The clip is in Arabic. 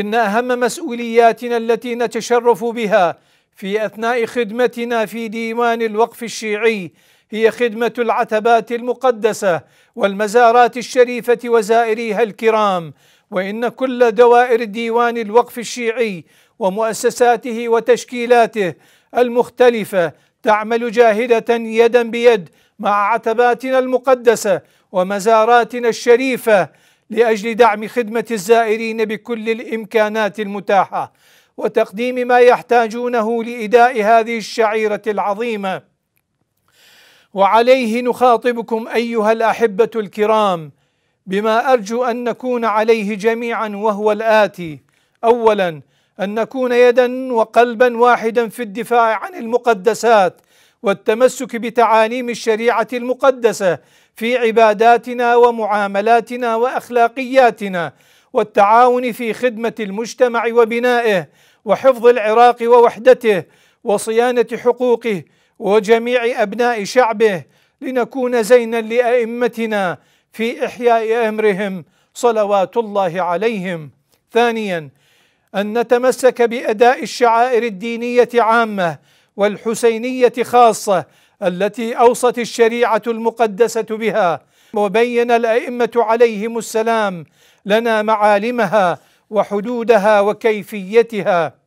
إن أهم مسؤولياتنا التي نتشرف بها في أثناء خدمتنا في ديوان الوقف الشيعي هي خدمة العتبات المقدسة والمزارات الشريفة وزائريها الكرام وإن كل دوائر ديوان الوقف الشيعي ومؤسساته وتشكيلاته المختلفة تعمل جاهدة يدا بيد مع عتباتنا المقدسة ومزاراتنا الشريفة لأجل دعم خدمة الزائرين بكل الإمكانات المتاحة وتقديم ما يحتاجونه لإداء هذه الشعيرة العظيمة. وعليه نخاطبكم أيها الأحبة الكرام بما أرجو أن نكون عليه جميعا وهو الآتي. اولا أن نكون يدا وقلبا واحدا في الدفاع عن المقدسات والتمسك بتعاليم الشريعة المقدسة في عباداتنا ومعاملاتنا وأخلاقياتنا والتعاون في خدمة المجتمع وبنائه وحفظ العراق ووحدته وصيانة حقوقه وجميع أبناء شعبه لنكون زينا لأئمتنا في إحياء أمرهم صلوات الله عليهم. ثانيا أن نتمسك بأداء الشعائر الدينية عامة والحسينية خاصة التي أوصت الشريعة المقدسة بها وبين الأئمة عليهم السلام لنا معالمها وحدودها وكيفيتها.